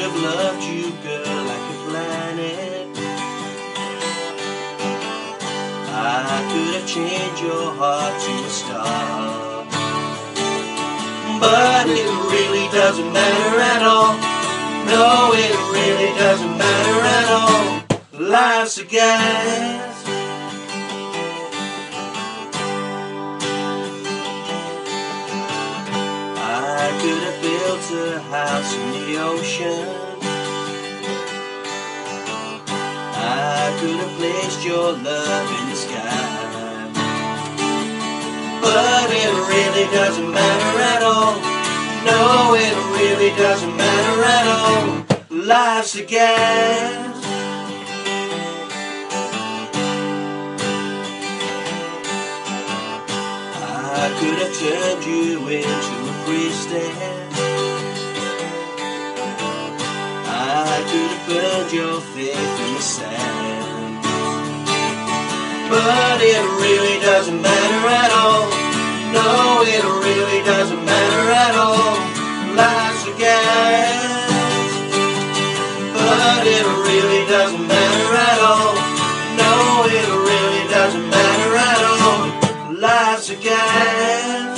have loved you, girl, like a planet. I could have changed your heart to a star. But it really doesn't matter at all. No, it really doesn't matter at all. Life's a gas. Could have built a house in the ocean. I could have placed your love in the sky. But it really doesn't matter at all. No, it really doesn't matter at all. Life's a gas. I could have turned you into a priestess. I could have burned your faith in the sand. But it really doesn't matter at all. No, it really doesn't matter at all. Life's a gas. But it really doesn't matter at all. No, it really doesn't matter at all. Life's a gas.